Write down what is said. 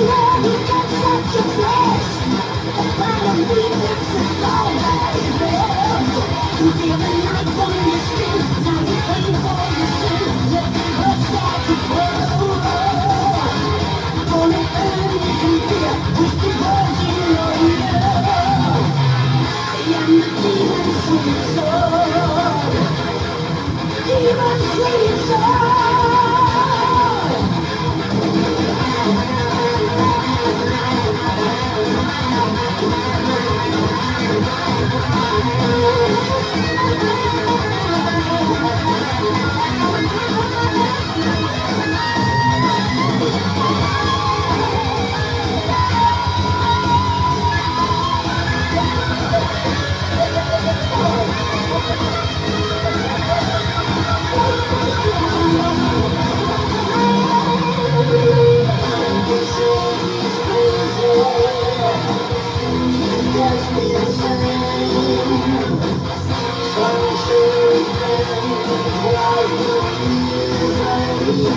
love you. got such a place Why don't we